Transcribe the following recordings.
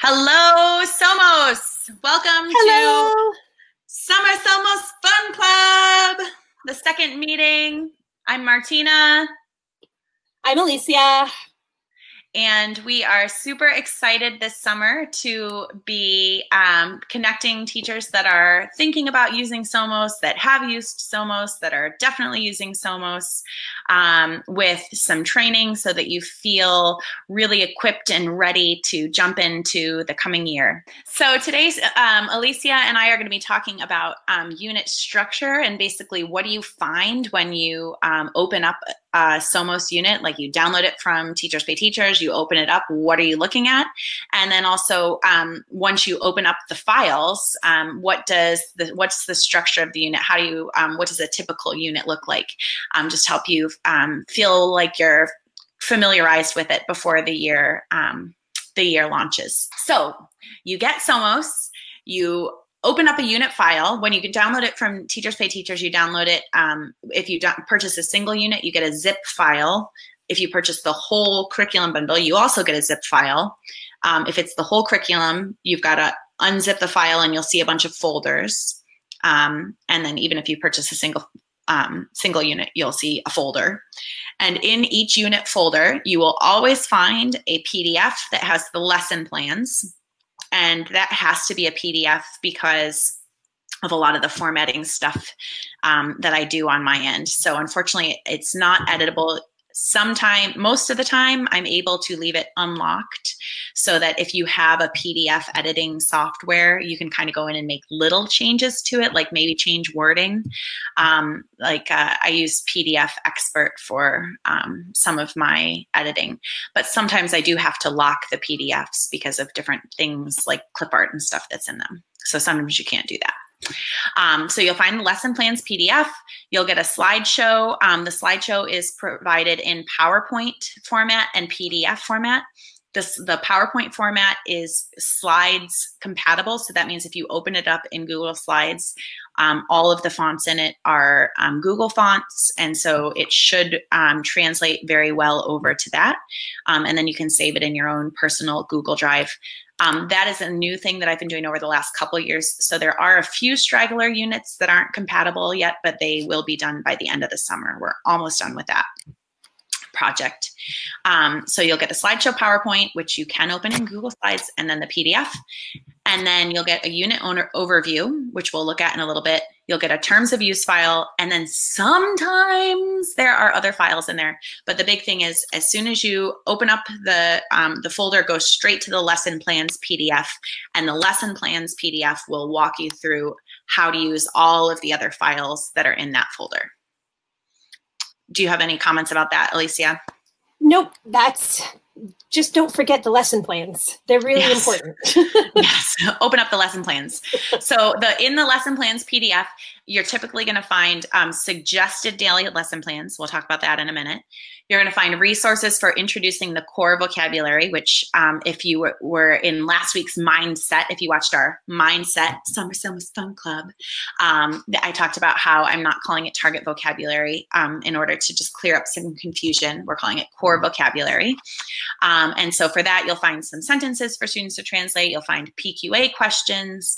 Hello, Somos. Welcome Hello. to Summer Somos Fun Club, the second meeting. I'm Martina, I'm Elicia. And we are super excited this summer to be um, connecting teachers that are thinking about using Somos, that have used Somos, that are definitely using Somos um, with some training so that you feel really equipped and ready to jump into the coming year. So today's um, Elicia and I are going to be talking about um, unit structure and basically what do you find when you um, open up a Somos unit, like you download it from Teachers Pay Teachers, you open it up, what are you looking at? And then also um, once you open up the files, um, what does the what's the structure of the unit? How do you um, what does a typical unit look like? Um, just help you um, feel like you're familiarized with it before the year um, the year launches. So you get Somos, you open up a unit file. When you can download it from Teachers Pay Teachers, you download it. Um, if you purchase a single unit, you get a zip file. If you purchase the whole curriculum bundle, you also get a zip file. Um, if it's the whole curriculum, you've got to unzip the file and you'll see a bunch of folders. Um, and then even if you purchase a single um, single unit, you'll see a folder. And in each unit folder, you will always find a PDF that has the lesson plans. And that has to be a PDF because of a lot of the formatting stuff um, that I do on my end. So unfortunately, it's not editable. Sometime, most of the time, I'm able to leave it unlocked so that if you have a PDF editing software, you can kind of go in and make little changes to it, like maybe change wording. Um, like uh, I use PDF Expert for um, some of my editing, but sometimes I do have to lock the PDFs because of different things like clip art and stuff that's in them. So sometimes you can't do that. Um, so you'll find the lesson plans PDF. You'll get a slideshow. Um, the slideshow is provided in PowerPoint format and PDF format. This, the PowerPoint format is slides compatible. So that means if you open it up in Google Slides, um, all of the fonts in it are um, Google fonts. And so it should um, translate very well over to that. Um, and then you can save it in your own personal Google Drive. Um, that is a new thing that I've been doing over the last couple years. So there are a few straggler units that aren't compatible yet, but they will be done by the end of the summer. We're almost done with that project. Um, so you'll get the slideshow PowerPoint, which you can open in Google Slides, and then the PDF. And then you'll get a unit owner overview, which we'll look at in a little bit. You'll get a terms of use file, and then sometimes there are other files in there. But the big thing is, as soon as you open up the um, the folder, go straight to the lesson plans PDF, and the lesson plans PDF will walk you through how to use all of the other files that are in that folder. Do you have any comments about that, Elicia? Nope, that's just don't forget the lesson plans. They're really Yes. important. yes open up the lesson plans so the in the lesson plans pdf you're typically going to find um, suggested daily lesson plans we'll talk about that in a minute you're going to find resources for introducing the core vocabulary which um, if you were, were in last week's mindset if you watched our mindset summer Somos fun club um, i talked about how i'm not calling it target vocabulary um, in order to just clear up some confusion we're calling it core vocabulary um, and so for that, you'll find some sentences for students to translate. You'll find PQA questions.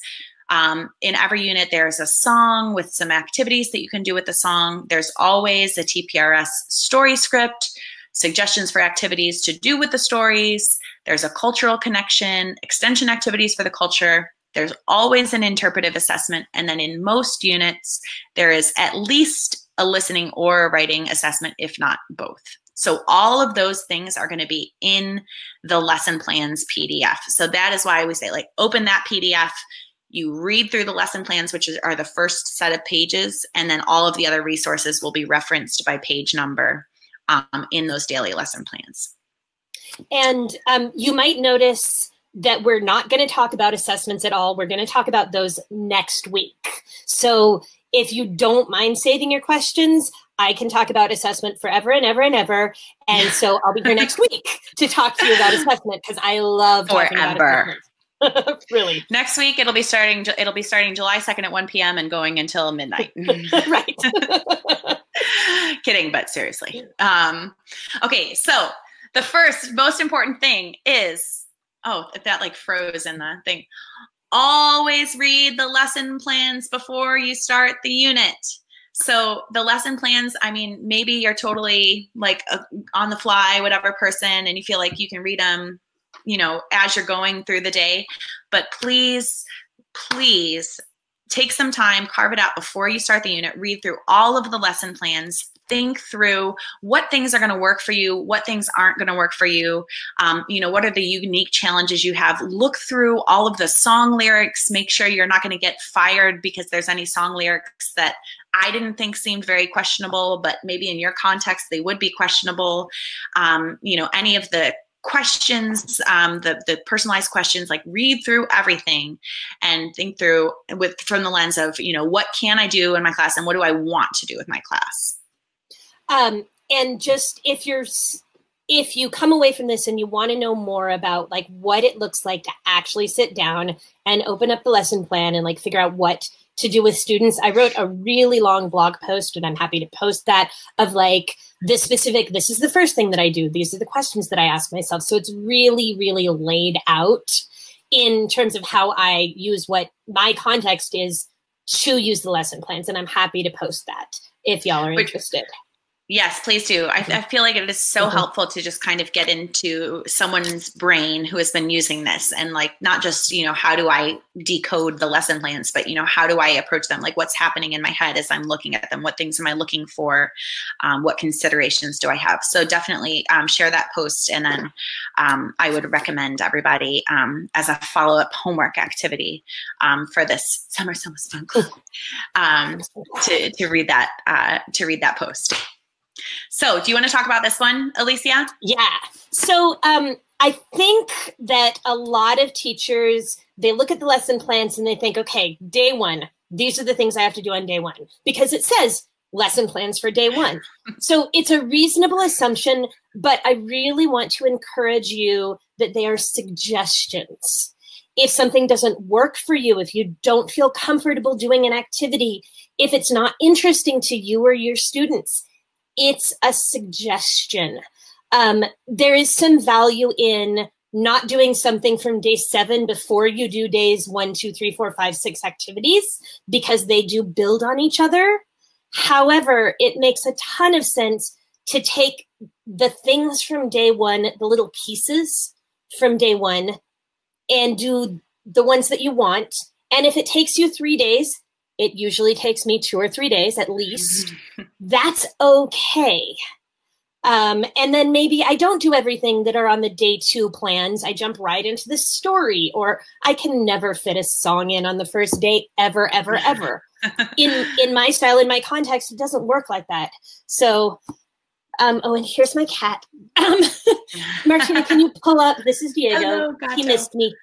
Um, in every unit, there's a song with some activities that you can do with the song. There's always a TPRS story script, suggestions for activities to do with the stories. There's a cultural connection, extension activities for the culture. There's always an interpretive assessment. And then in most units, there is at least a listening or a writing assessment, if not both. So all of those things are going to be in the lesson plans PDF. So that is why we say like open that PDF, you read through the lesson plans, which is, are the first set of pages, and then all of the other resources will be referenced by page number um, in those daily lesson plans. and um, you might notice that we're not going to talk about assessments at all. We're going to talk about those next week. So if you don't mind saving your questions, I can talk about assessment forever and ever and ever. And so I'll be here next week to talk to you about assessment because I love talking Forever. about assessment. really. Next week it'll be starting. It'll be starting July second at one p.m. and going until midnight. right. Kidding, but seriously. Um, okay, so the first most important thing is oh, that like froze in the thing. Always read the lesson plans before you start the unit. So the lesson plans, I mean, maybe you're totally like a, on the fly, whatever person, and you feel like you can read them, you know, as you're going through the day. But please, please take some time, carve it out before you start the unit, read through all of the lesson plans, think through what things are going to work for you, what things aren't going to work for you. Um, you know, what are the unique challenges you have? Look through all of the song lyrics. Make sure you're not going to get fired because there's any song lyrics that I didn't think seemed very questionable, but maybe in your context they would be questionable. Um, you know, any of the questions, um, the the personalized questions, like read through everything and think through with from the lens of you know what can I do in my class and what do I want to do with my class. Um, and just if you're if you come away from this and you want to know more about like what it looks like to actually sit down and open up the lesson plan and like figure out what to do with students. I wrote a really long blog post and i'm happy to post that of like this specific this is the first thing that i do. These are the questions that i ask myself. So it's really really laid out in terms of how i use what my context is to use the lesson plans and i'm happy to post that if y'all are interested Yes, please do. I, I, feel like it is so helpful to just kind of get into someone's brain who has been using this and like not just, you know, how do I decode the lesson plans, but, you know, how do I approach them? Like what's happening in my head as I'm looking at them? What things am I looking for? Um, what considerations do I have? So definitely um, share that post. And then um, I would recommend everybody um, as a follow up homework activity um, for this summer summer fun um, to, to read that, uh, to read that post. So, do you want to talk about this one, Elicia? Yeah. So, um, I think that a lot of teachers they look at the lesson plans and they think, okay, day one, these are the things I have to do on day one because it says lesson plans for day one. so it's a reasonable assumption, but I really want to encourage you that they are suggestions. If something doesn't work for you, if you don't feel comfortable doing an activity, if it's not interesting to you or your students, it's a suggestion. Um, there is some value in not doing something from day seven before you do days one, two, three, four, five, six activities because they do build on each other. However, it makes a ton of sense to take the things from day one, the little pieces from day one, and do the ones that you want. And if it takes you three days, it usually takes me two or three days at least. That's okay. Um, and then maybe I don't do everything that are on the day two plans. I jump right into the story, or I can never fit a song in on the first date ever, ever, ever. in in my style, in my context, it doesn't work like that. So, um, oh, and here's my cat. Um, Martina, can you pull up? This is Diego. Hello, he missed me.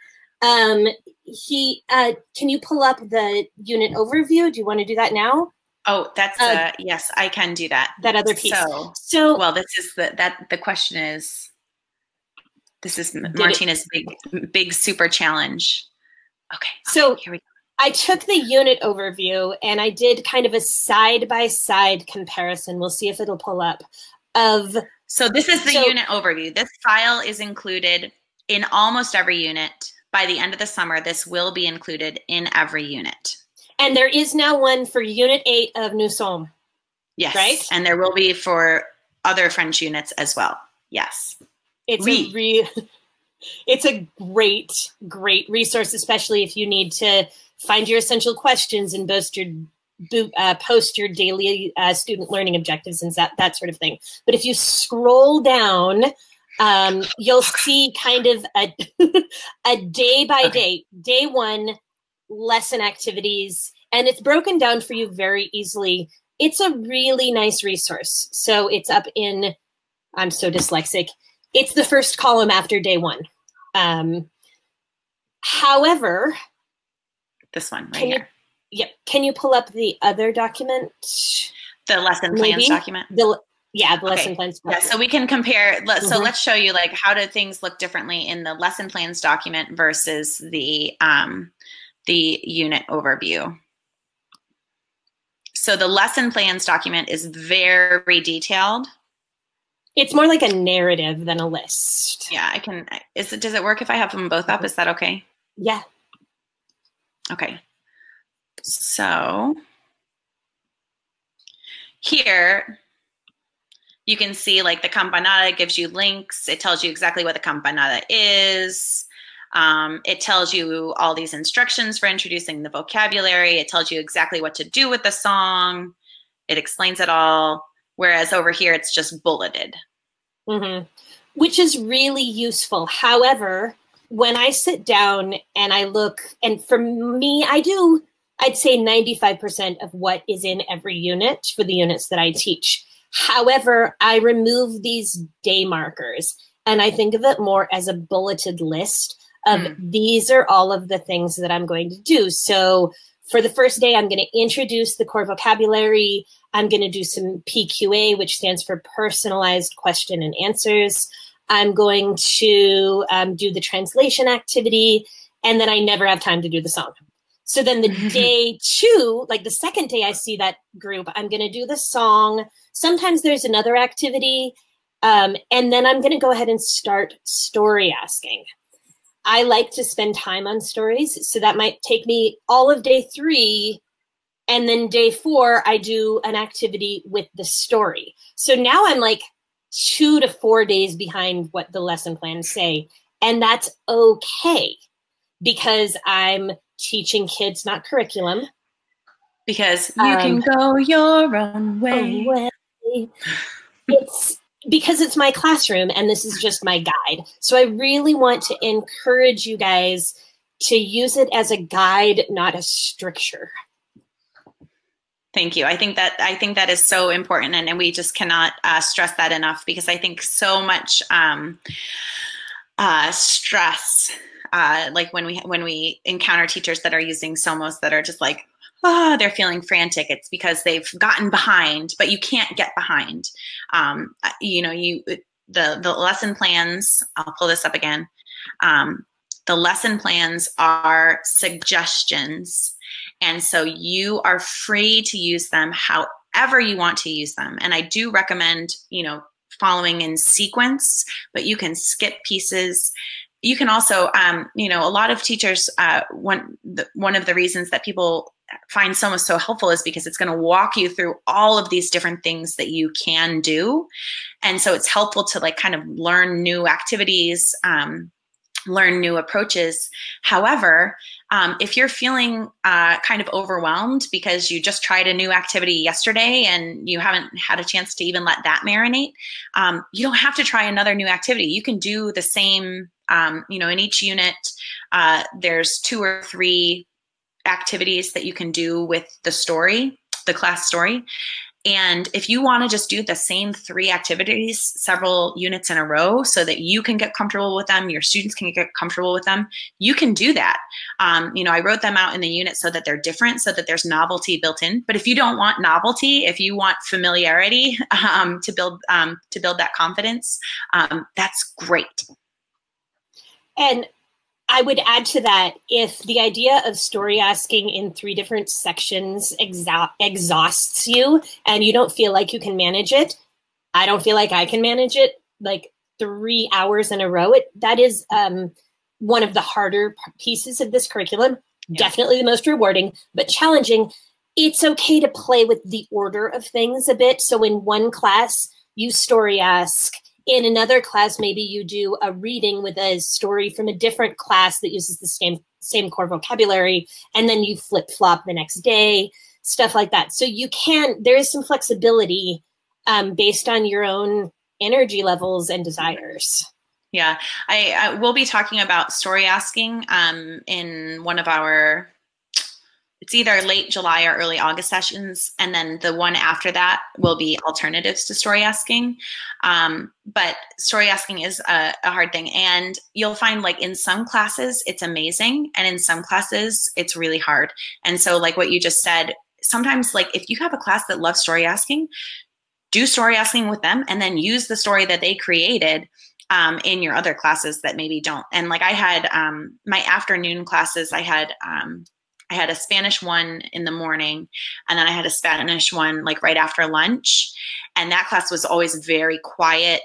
Um, he uh, can you pull up the unit overview? Do you want to do that now? Oh, that's uh, uh, yes, I can do that. That other piece. So, so well, this is the that the question is. This is Martina's it, big big super challenge. Okay, so here we go. I took the unit overview and I did kind of a side by side comparison. We'll see if it'll pull up. Of so this is the so, unit overview. This file is included in almost every unit by the end of the summer, this will be included in every unit. And there is now one for Unit 8 of Nous Sommes. Yes. Right? And there will be for other French units as well. Yes. It's oui. a re- it's a great, great resource, especially if you need to find your essential questions and post your uh, post your daily uh, student learning objectives and that that sort of thing. But if you scroll down um, you'll see kind of a, a day by day, day one lesson activities, and it's broken down for you very easily. It's a really nice resource. So it's up in, I'm so dyslexic. It's the first column after day one. Um, however, this one right here. You, yep. Can you pull up the other document? The lesson plans Maybe? document. The yeah the lesson okay. plans yeah so we can compare so mm-hmm. let's show you like how do things look differently in the lesson plans document versus the um the unit overview so the lesson plans document is very detailed It's more like a narrative than a list. Yeah, I can. Is it? Does it work if I have them both up? Is that okay? Yeah. Okay. So here you can see like the campanada gives you links. It tells you exactly what the campanada is. Um, it tells you all these instructions for introducing the vocabulary. It tells you exactly what to do with the song. It explains it all. Whereas over here, it's just bulleted. Mm-hmm. Which is really useful. However, when I sit down and I look, and for me, I do, I'd say 95% of what is in every unit for the units that I teach. However, I remove these day markers and I think of it more as a bulleted list of mm. these are all of the things that I'm going to do. So for the first day, I'm going to introduce the core vocabulary. I'm going to do some PQA, which stands for personalized question and answers. I'm going to um, do the translation activity, and then I never have time to do the song. So then the day two, like the second day I see that group, I'm going to do the song. Sometimes there's another activity. Um, and then I'm going to go ahead and start story asking. I like to spend time on stories. So that might take me all of day three. And then day four, I do an activity with the story. So now I'm like two to four days behind what the lesson plans say. And that's okay because I'm teaching kids, not curriculum. Because you um, can go your own way. way. It's because it's my classroom and this is just my guide. So I really want to encourage you guys to use it as a guide, not a stricture. Thank you. I think that I think that is so important, and, and we just cannot uh, stress that enough because I think so much um, uh, stress, uh, like when we when we encounter teachers that are using Somos that are just like, oh, they're feeling frantic. It's because they've gotten behind, but you can't get behind. Um, uh, you know, you the the lesson plans. I'll pull this up again. Um, the lesson plans are suggestions, and so you are free to use them however you want to use them. And I do recommend, you know, following in sequence, but you can skip pieces you can also um, you know a lot of teachers uh, one the, one of the reasons that people find Somos so helpful is because it's going to walk you through all of these different things that you can do. And so it's helpful to like kind of learn new activities, um, learn new approaches. However, um, if you're feeling uh, kind of overwhelmed because you just tried a new activity yesterday and you haven't had a chance to even let that marinate, um, you don't have to try another new activity. You can do the same, um, you know, in each unit, uh, there's two or three activities that you can do with the story, the class story. And if you want to just do the same three activities several units in a row so that you can get comfortable with them, your students can get comfortable with them, you can do that. Um, you know, I wrote them out in the unit so that they're different, so that there's novelty built in. But if you don't want novelty, if you want familiarity um, to build um, to build that confidence, um, that's great. And I would add to that if the idea of story asking in three different sections exa- exhausts you and you don't feel like you can manage it, I don't feel like I can manage it like three hours in a row. It, that is um, one of the harder pieces of this curriculum. Yeah. Definitely the most rewarding, but challenging. It's okay to play with the order of things a bit. So in one class, you story ask in another class maybe you do a reading with a story from a different class that uses the same same core vocabulary and then you flip flop the next day stuff like that. So you can there is some flexibility um, based on your own energy levels and desires. Yeah. I, I will be talking about story asking um, in one of our it's either late July or early August sessions, and then the one after that will be alternatives to story asking. Um, but story asking is a, a, hard thing, and you'll find like in some classes it's amazing, and in some classes it's really hard. And so, like what you just said, sometimes like if you have a class that loves story asking, do story asking with them, and then use the story that they created um, in your other classes that maybe don't. And like I had um, my afternoon classes, I had um, I had a Spanish one in the morning, and then I had a Spanish one like right after lunch. And that class was always very quiet.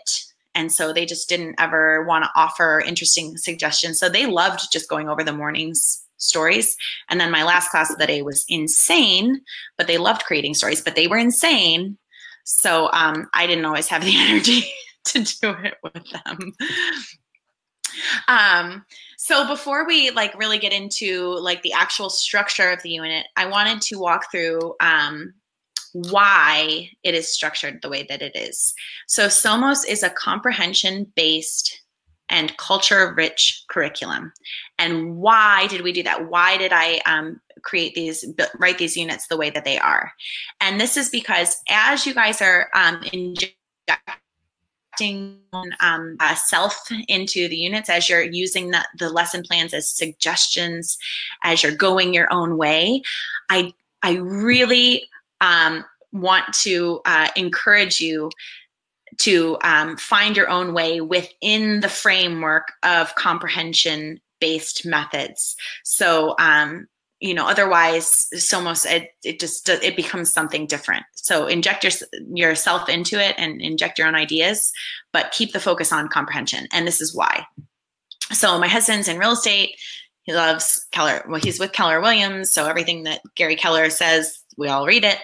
And so they just didn't ever want to offer interesting suggestions. So they loved just going over the mornings stories. And then my last class of the day was insane, but they loved creating stories, but they were insane. So um, I didn't always have the energy to do it with them. Um, so before we like really get into like the actual structure of the unit, I wanted to walk through um, why it is structured the way that it is. So SOMOS is a comprehension based and culture rich curriculum. And why did we do that? Why did I um, create these, write these units the way that they are? And this is because as you guys are um, um, uh, self into the units, as you're using the, the lesson plans as suggestions, as you're going your own way, I, I really um, want to uh, encourage you to um, find your own way within the framework of comprehension based methods. So, um, you know, otherwise, it's almost it, it just it becomes something different. So, inject your, yourself into it and inject your own ideas, but keep the focus on comprehension. And this is why. So, my husband's in real estate. He loves Keller. Well, he's with Keller Williams, so everything that Gary Keller says, we all read it.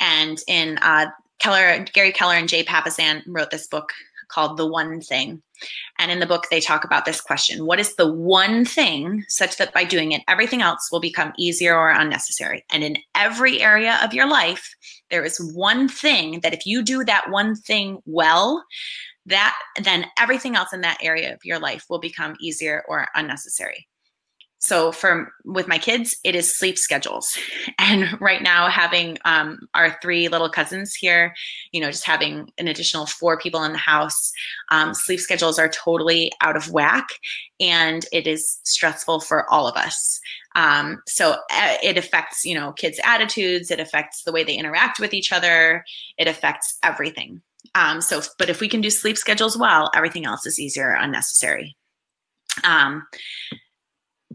And in uh, Keller, Gary Keller and Jay Papasan wrote this book called The One Thing. And in the book, they talk about this question What is the one thing such that by doing it, everything else will become easier or unnecessary? And in every area of your life, there is one thing that if you do that one thing well, that then everything else in that area of your life will become easier or unnecessary so for with my kids it is sleep schedules. And right now having um, our three little cousins here you know just having an additional four people in the house um, sleep schedules are totally out of whack and it is stressful for all of us. Um, so uh, it affects you know kids attitudes it affects the way they interact with each other it affects everything. Um, so but if we can do sleep schedules well everything else is easier unnecessary. Um,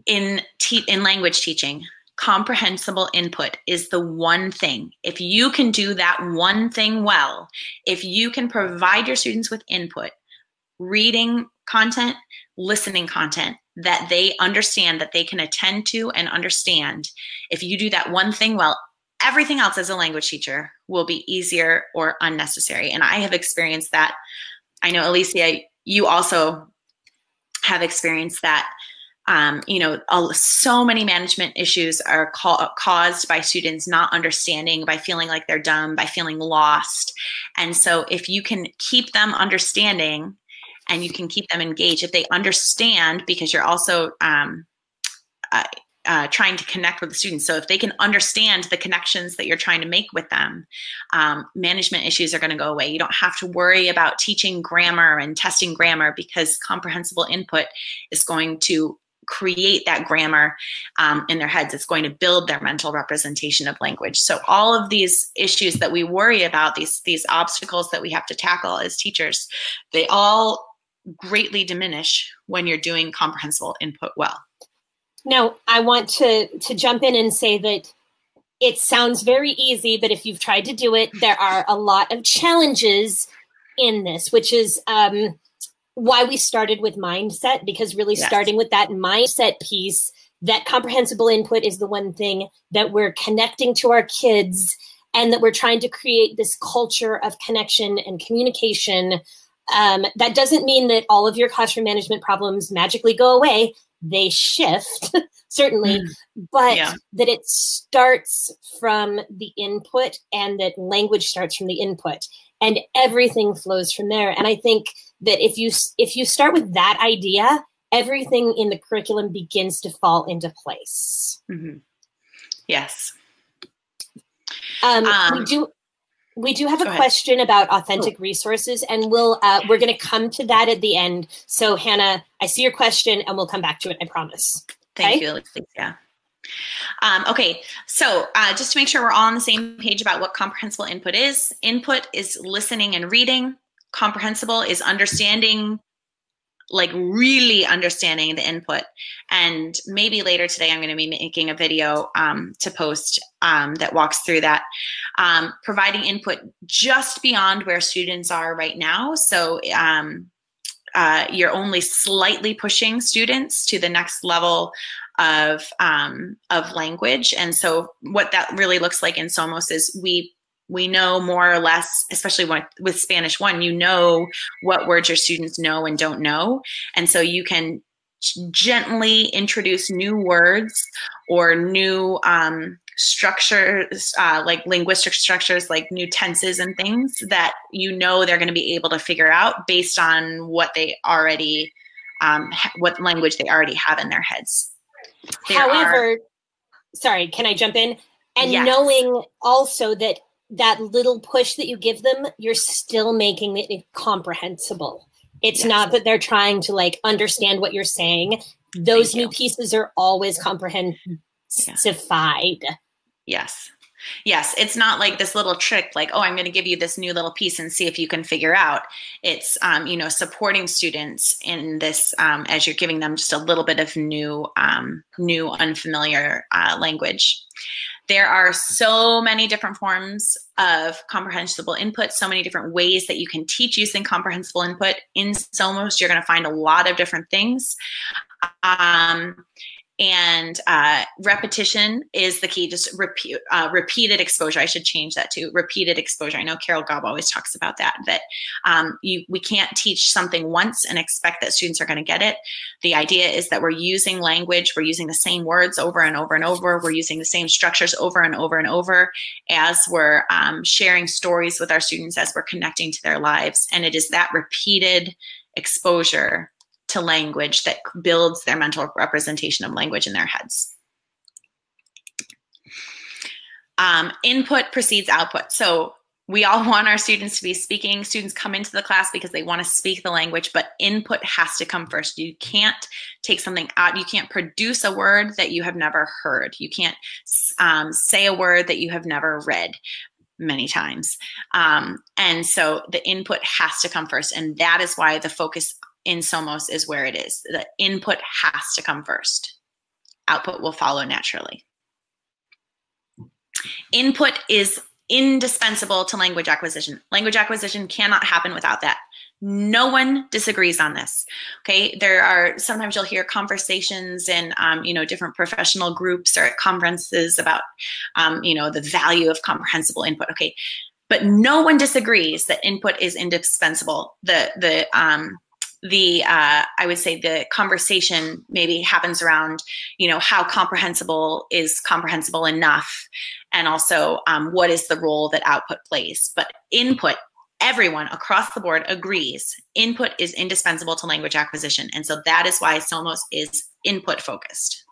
in te- in language teaching comprehensible input is the one thing. If you can do that one thing well, if you can provide your students with input, reading content, listening content that they understand, that they can attend to and understand, if you do that one thing well, everything else as a language teacher will be easier or unnecessary. And I have experienced that. I know, Elicia, you also have experienced that um, you know, so many management issues are ca- caused by students not understanding, by feeling like they're dumb, by feeling lost. And so, if you can keep them understanding and you can keep them engaged, if they understand, because you're also um, uh, uh, trying to connect with the students. So if they can understand the connections that you're trying to make with them, um, management issues are going to go away. You don't have to worry about teaching grammar and testing grammar because comprehensible input is going to create that grammar um, in their heads. It's going to build their mental representation of language. So all of these issues that we worry about, these these obstacles that we have to tackle as teachers, they all greatly diminish when you're doing comprehensible input well. Now, I want to to jump in and say that it sounds very easy, but if you've tried to do it, there are a lot of challenges in this, which is um, why we started with mindset because really yes. starting with that mindset piece that comprehensible input is the one thing that we're connecting to our kids and that we're trying to create this culture of connection and communication um, that doesn't mean that all of your classroom management problems magically go away they shift certainly mm. but yeah. that it starts from the input and that language starts from the input and everything flows from there and i think that if you if you start with that idea everything in the curriculum begins to fall into place. Mm-hmm. yes. Um, um, we do we do have a question about authentic oh. resources and we'll uh, we're going to come to that at the end. So hannah i see your question and we'll come back to it i promise. Thank okay? you yeah um, okay, so uh, just to make sure we're all on the same page about what comprehensible input is, input is listening and reading comprehensible is understanding like really understanding the input. And maybe later today, I'm going to be making a video um, to post um, that walks through that, um, providing input just beyond where students are right now. So um, uh, you're only slightly pushing students to the next level of um, of language. And so what that really looks like in Somos is we we know more or less, especially with, with Spanish one, you know what words your students know and don't know. And so you can gently introduce new words or new um, structures, uh, like linguistic structures, like new tenses and things that you know they're going to be able to figure out based on what they already, um, what language they already have in their heads. There However, are, sorry, can I jump in? And yes. knowing also that that little push that you give them, you're still making it comprehensible. It's yes. not that they're trying to like understand what you're saying. Those Thank new you. pieces are always comprehensified. Yes. Yes, it's not like this little trick, like, oh, I'm going to give you this new little piece and see if you can figure out. It's, um, you know, supporting students in this um, as you're giving them just a little bit of new, um, new unfamiliar uh, language. There are so many different forms of comprehensible input, so many different ways that you can teach using comprehensible input. In Somos, you're going to find a lot of different things. Um, and uh, repetition is the key just repeat, uh, repeated exposure. I should change that to repeated exposure. I know Carol Gaab always talks about that that um, you, we can't teach something once and expect that students are going to get it. The idea is that we're using language we're using the same words over and over and over we're using the same structures over and over and over as we're um, sharing stories with our students as we're connecting to their lives. And it is that repeated exposure to language that builds their mental representation of language in their heads. Um, input precedes output. So we all want our students to be speaking. Students come into the class because they want to speak the language, but input has to come first. You can't take something out. You can't produce a word that you have never heard. You can't um, say a word that you have never read many times. Um, and so the input has to come first. And that is why the focus in Somos is where it is. The input has to come first. Output will follow naturally. Input is indispensable to language acquisition. Language acquisition cannot happen without that. No one disagrees on this. Okay, there are sometimes you'll hear conversations in um, you know different professional groups or at conferences about um, you know the value of comprehensible input. Okay, but no one disagrees that input is indispensable. The the um, the uh, i would say the conversation maybe happens around you know how comprehensible is comprehensible enough? And also um, what is the role that output plays? But input everyone across the board agrees input is indispensable to language acquisition. And so that is why somos is input focused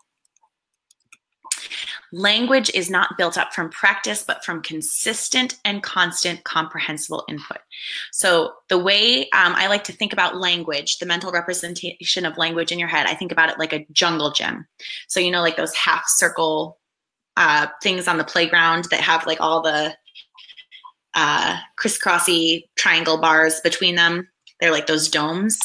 Language is not built up from practice, but from consistent and constant comprehensible input. So, the way um, I like to think about language, the mental representation of language in your head, I think about it like a jungle gym. So, you know, like those half circle uh, things on the playground that have like all the uh, crisscrossy triangle bars between them. They're like those domes.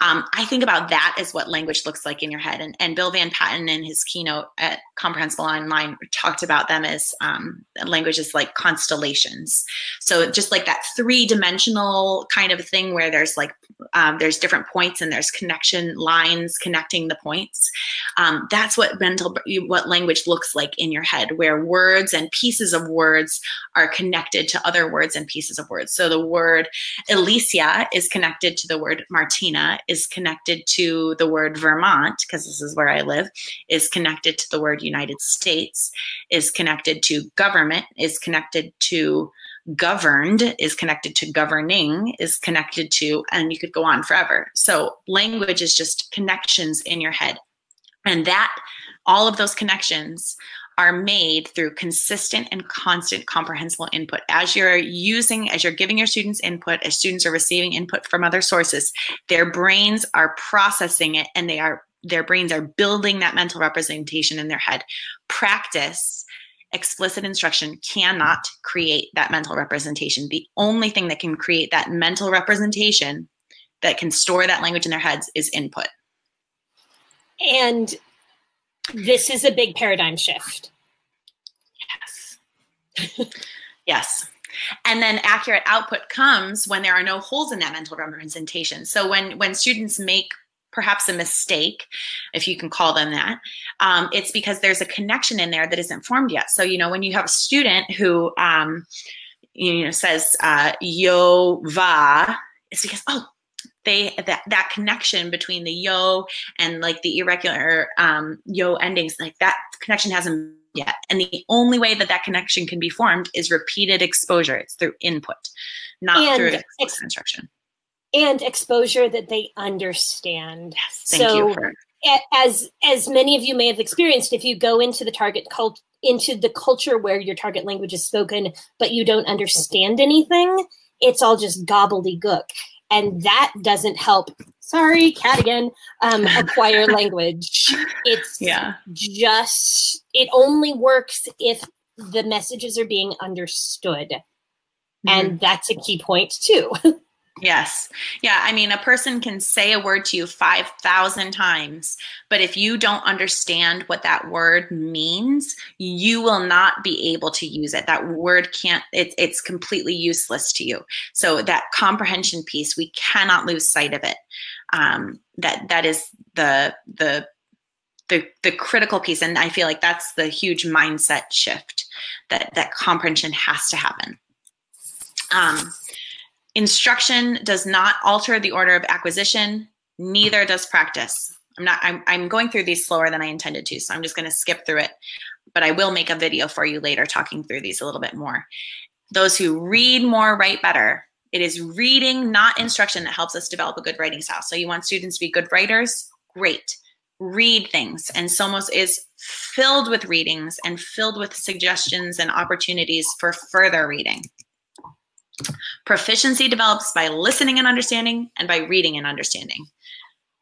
Um, I think about that as what language looks like in your head. And, and Bill VanPatten in his keynote at Comprehensible Online talked about them as um, languages like constellations. So just like that three dimensional kind of thing where there's like um, there's different points and there's connection lines connecting the points. Um, that's what mental what language looks like in your head, where words and pieces of words are connected to other words and pieces of words. So the word Elicia is connected to the word Martina, is connected to the word Vermont, because this is where I live, is connected to the word United States, is connected to government, is connected to governed is connected to governing is connected to and you could go on forever so language is just connections in your head and that all of those connections are made through consistent and constant comprehensible input. As you're using, as you're giving your students input, as students are receiving input from other sources, their brains are processing it and they are their brains are building that mental representation in their head. Practice, explicit instruction cannot create that mental representation. The only thing that can create that mental representation that can store that language in their heads is input. And this is a big paradigm shift. Yes. yes. And then accurate output comes when there are no holes in that mental representation. So when when students make perhaps a mistake, if you can call them that, um, it's because there's a connection in there that isn't formed yet. So you know when you have a student who um, you know says uh, yo va, it's because oh they that that connection between the yo and like the irregular um, yo endings like that connection hasn't yet. And the only way that that connection can be formed is repeated exposure. It's through input not and through instruction and exposure that they understand. Yes, thank so you for- as as many of you may have experienced if you go into the target cult into the culture where your target language is spoken but you don't understand anything it's all just gobbledygook. And that doesn't help. Sorry cat again um, acquire language. It's yeah. just it only works if the messages are being understood. Mm-hmm. and that's a key point too Yes. Yeah. I mean, a person can say a word to you 5,000 times, but if you don't understand what that word means, you will not be able to use it. That word can't, it, it's completely useless to you. So, that comprehension piece, we cannot lose sight of it. Um, that That is the, the, the, the critical piece. And I feel like that's the huge mindset shift that, that comprehension has to happen. Um, Instruction does not alter the order of acquisition, neither does practice. I'm not I'm, I'm going through these slower than I intended to, so I'm just going to skip through it. But I will make a video for you later talking through these a little bit more. Those who read more write better. It is reading, not instruction, that helps us develop a good writing style. So you want students to be good writers? Great. Read things. And Somos is filled with readings and filled with suggestions and opportunities for further reading. Proficiency develops by listening and understanding and by reading and understanding.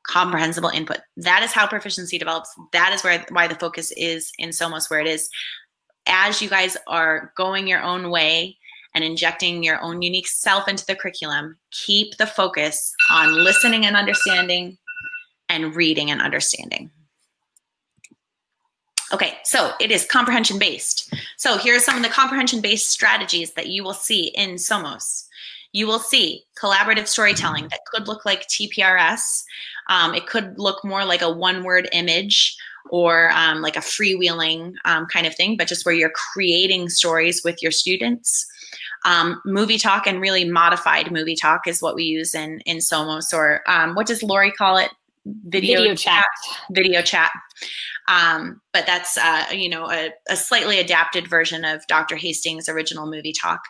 Comprehensible input. That is how proficiency develops. That is where why the focus is in Somos where it is. As you guys are going your own way and injecting your own unique self into the curriculum, keep the focus on listening and understanding and reading and understanding. Okay, so it is comprehension based. So here are some of the comprehension based strategies that you will see in Somos. You will see collaborative storytelling that could look like TPRS. Um, it could look more like a one word image or um, like a freewheeling um, kind of thing, but just where you're creating stories with your students. Um, movie talk and really modified movie talk is what we use in in Somos, or um, what does Laurie call it? Video, video chat. chat. Video chat. Um, but that's uh, you know a, a, slightly adapted version of Dr. Hastings' original movie talk.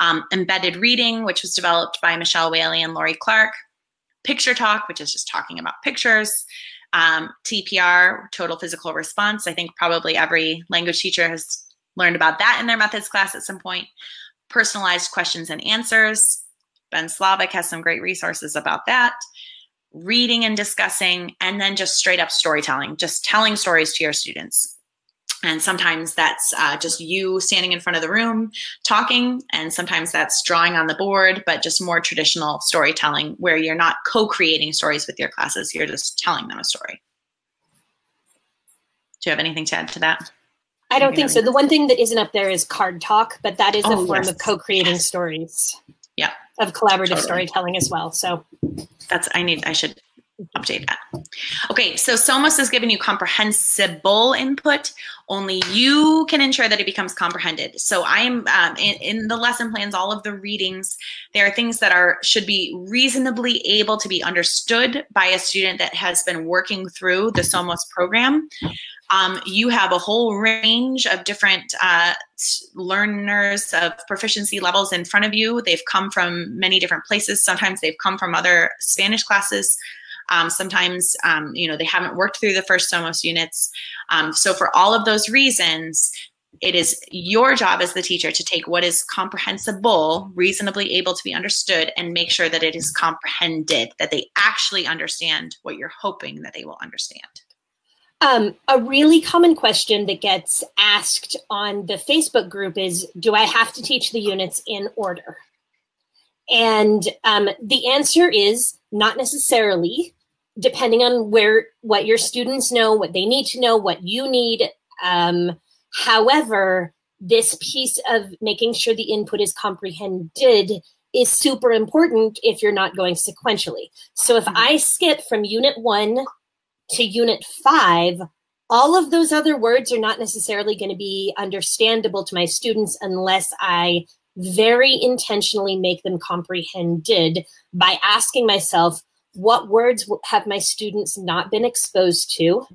Um, embedded reading, which was developed by Michelle Whaley and Laurie Clarq. Picture talk, which is just talking about pictures. Um, TPR, total physical response. I think probably every language teacher has learned about that in their methods class at some point. Personalized questions and answers. Ben Slavic has some great resources about that reading and discussing, and then just straight up storytelling, just telling stories to your students. And sometimes that's uh, just you standing in front of the room talking, and sometimes that's drawing on the board, but just more traditional storytelling where you're not co creating stories with your classes, you're just telling them a story. Do you have anything to add to that? I don't think so. The one thing that isn't up there is card talk, but that is oh, a form yes. of co creating yes. stories. Yeah. Of collaborative totally. storytelling as well. So that's I need I should update that. Okay, so Somos is giving you comprehensible input. Only you can ensure that it becomes comprehended. So I'm um, in, in, the lesson plans, all of the readings, there are things that are should be reasonably able to be understood by a student that has been working through the Somos program. Um, you have a whole range of different uh, learners of proficiency levels in front of you. They've come from many different places. Sometimes they've come from other Spanish classes. Um, sometimes, um, you know, they haven't worked through the first Somos units. Um, so for all of those reasons, it is your job as the teacher to take what is comprehensible, reasonably able to be understood, and make sure that it is comprehended, that they actually understand what you're hoping that they will understand. Um, a really common question that gets asked on the Facebook group is Do I have to teach the units in order? And um, the answer is not necessarily, depending on where what your students know, what they need to know, what you need. Um, however, this piece of making sure the input is comprehended is super important if you're not going sequentially. So if mm-hmm. I skip from unit one to unit five, all of those other words are not necessarily going to be understandable to my students unless I very intentionally make them comprehended by asking myself, what words have my students not been exposed to?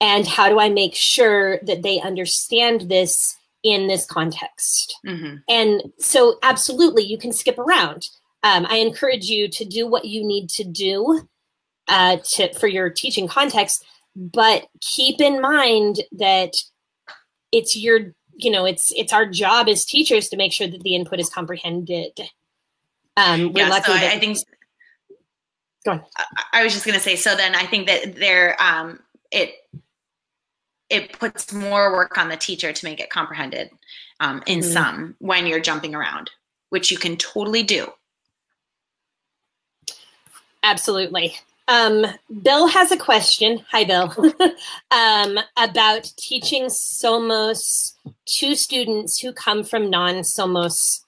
And how do I make sure that they understand this in this context? Mm-hmm. And so, absolutely, you can skip around. Um, I encourage you to do what you need to do uh, to, for your teaching context, but keep in mind that it's your you know it's it's our job as teachers to make sure that the input is comprehended um we're yeah, lucky so I, I think go on. I, I was just going to say so then i think that there um it it puts more work on the teacher to make it comprehended um, in mm-hmm. some when you're jumping around which you can totally do absolutely um, Bill has a question. Hi, Bill. um, about teaching Somos to students who come from non-Somos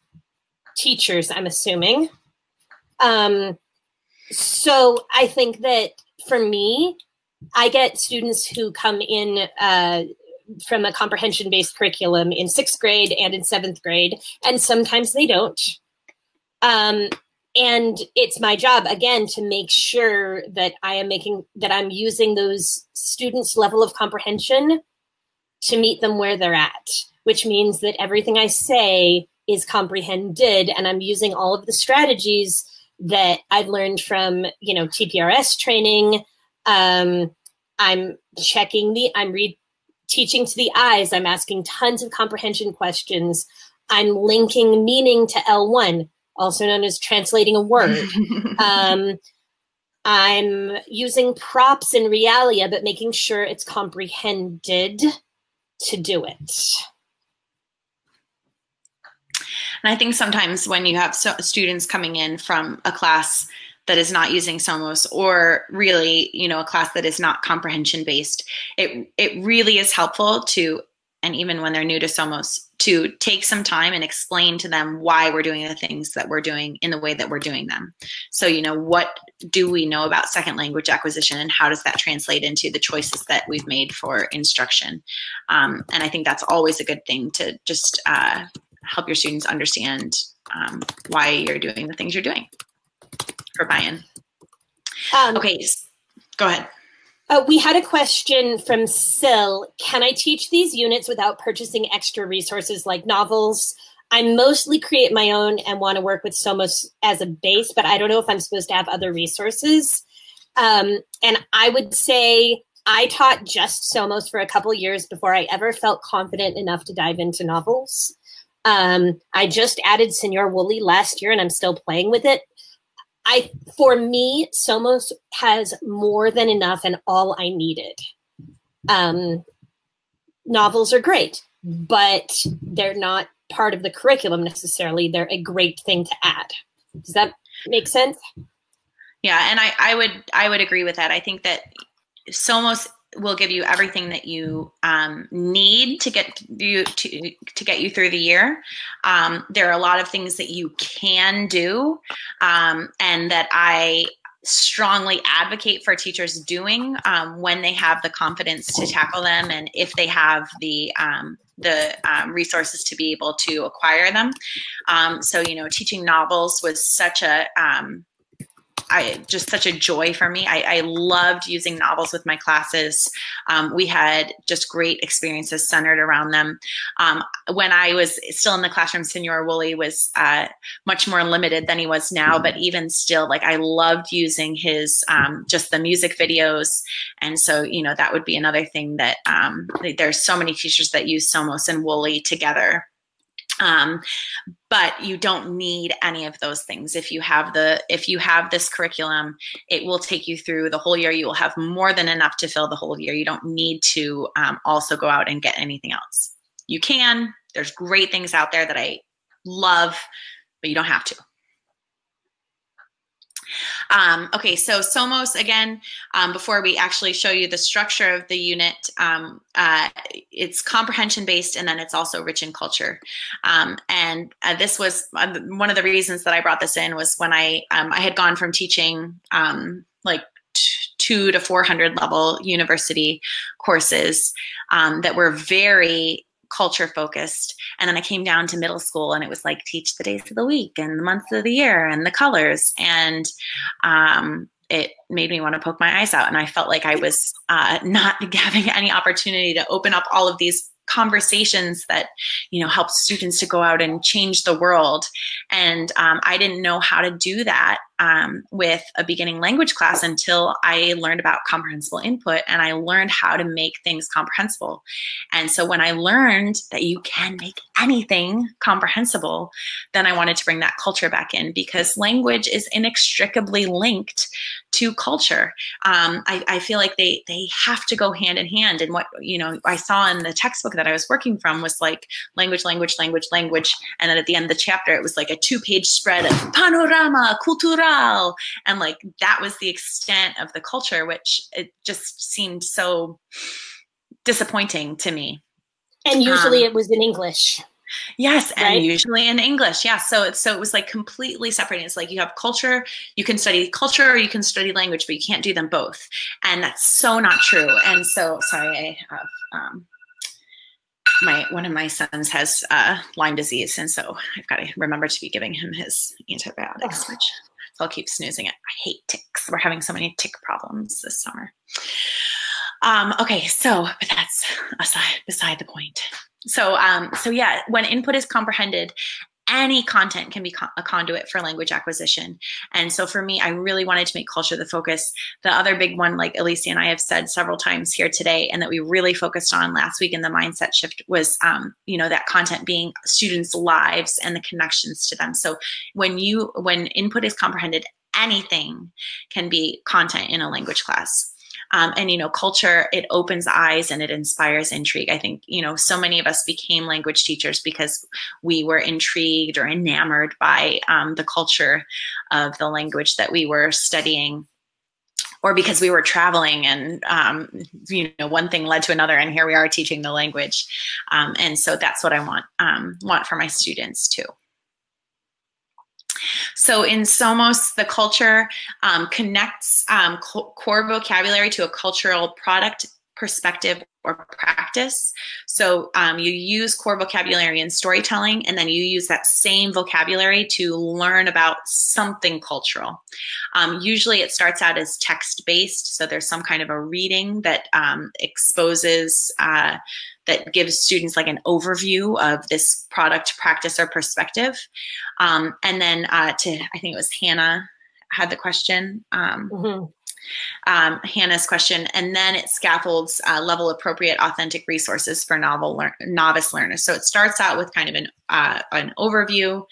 teachers, I'm assuming. Um, so I think that for me, I get students who come in uh, from a comprehension-based curriculum in sixth grade and in seventh grade, and sometimes they don't. Um, and it's my job again to make sure that i am making that i'm using those students level of comprehension to meet them where they're at which means that everything i say is comprehended and i'm using all of the strategies that i've learned from you know tprs training. Um, i'm checking the i'm read teaching to the eyes i'm asking tons of comprehension questions. I'm linking meaning to l1 also known as translating a word. um, I'm using props in Realia, but making sure it's comprehended to do it. And I think sometimes when you have so students coming in from a class that is not using Somos or really, you know, a class that is not comprehension based, it it really is helpful to and even when they're new to Somos, to take some time and explain to them why we're doing the things that we're doing in the way that we're doing them. So, you know, what do we know about second language acquisition and how does that translate into the choices that we've made for instruction? Um, and I think that's always a good thing to just uh, help your students understand um, why you're doing the things you're doing for buy in. Um, okay, go ahead. Uh, we had a question from Sil. Can I teach these units without purchasing extra resources like novels? I mostly create my own and want to work with Somos as a base, but I don't know if I'm supposed to have other resources. Um, and I would say I taught just Somos for a couple years before I ever felt confident enough to dive into novels. Um, I just added Senor Wooly last year and I'm still playing with it. I for me, Somos has more than enough and all I needed. Um, novels are great, but they're not part of the curriculum necessarily. They're a great thing to add. Does that make sense? Yeah, and I, I would I would agree with that. I think that Somos will give you everything that you um, need to get you to, to get you through the year. Um, there are a lot of things that you can do, um, and that I strongly advocate for teachers doing um, when they have the confidence to tackle them, and if they have the um, the um, resources to be able to acquire them. so, you know, teaching novels was such a I just such a joy for me. I, I loved using novels with my classes. Um, we had just great experiences centered around them. Um, when I was still in the classroom, Senor Wooly was uh, much more limited than he was now, but even still, like I loved using his um, just the music videos. And so, you know, that would be another thing that um, there's so many teachers that use Somos and Wooly together um, but you don't need any of those things. If you have the if you have this curriculum it will take you through the whole year. You will have more than enough to fill the whole year. You don't need to um, also go out and get anything else. You can. There's great things out there that i love but you don't have to Um, okay, so SOMOS, again, um, before we actually show you the structure of the unit, um, uh, it's comprehension based and then it's also rich in culture. Um, and uh, this was uh, one of the reasons that I brought this in was when I, um, I had gone from teaching um, like two to 400 level university courses that were very culture focused. And then I came down to middle school and it was like teach the days of the week and the months of the year and the colors. And um, it made me want to poke my eyes out. And I felt like I was uh, not having any opportunity to open up all of these conversations that you know help students to go out and change the world and um, i didn't know how to do that um, with a beginning language class until i learned about comprehensible input and i learned how to make things comprehensible and so when i learned that you can make anything comprehensible then i wanted to bring that culture back in because language is inextricably linked to culture. Um, I, I, feel like they they have to go hand in hand. And what you know I saw in the textbook that I was working from was like language, language, language, language, and then at the end of the chapter it was like a two page spread of panorama and like that was the extent of the culture, which it just seemed so disappointing to me. And usually um, it was in English. Yes, and right? usually in English. Yeah, so it's so it was like completely separating. It's like you have culture, you can study culture, or you can study language, but you can't do them both, and that's so not true. And so, sorry, I have um, my one of my sons has uh, Lyme disease, and so I've got to remember to be giving him his antibiotics, oh. which so I'll keep snoozing it. I hate ticks. We're having so many tick problems this summer. Um, okay, so but that's aside beside the point. So, um, so yeah, when input is comprehended, any content can be a conduit for language acquisition. And so for me, I really wanted to make culture the focus. The other big one, like Elicia and I have said several times here today, and that we really focused on last week in the mindset shift was, um, you know, that content being students' lives and the connections to them. So when you, when input is comprehended, anything can be content in a language class. Um, and you know culture it opens eyes and it inspires intrigue. I think you know so many of us became language teachers because we were intrigued or enamored by um, the culture of the language that we were studying or because we were traveling and um, you know one thing led to another and here we are teaching the language. Um, and so that's what i want um, want for my students too so in Somos, the culture um, connects um, core vocabulary to a cultural product perspective or practice. So um, you use core vocabulary in storytelling, and then you use that same vocabulary to learn about something cultural. Um, usually it starts out as text based, so there's some kind of a reading that um, exposes. Uh, that gives students like an overview of this product practice or perspective. Um, and then uh, to, I think it was Hannah had the question. Um, mm-hmm. Um, Hannah's question, and then it scaffolds uh, level appropriate authentic resources for novel lear- novice learners. So it starts out with kind of an uh, an overview,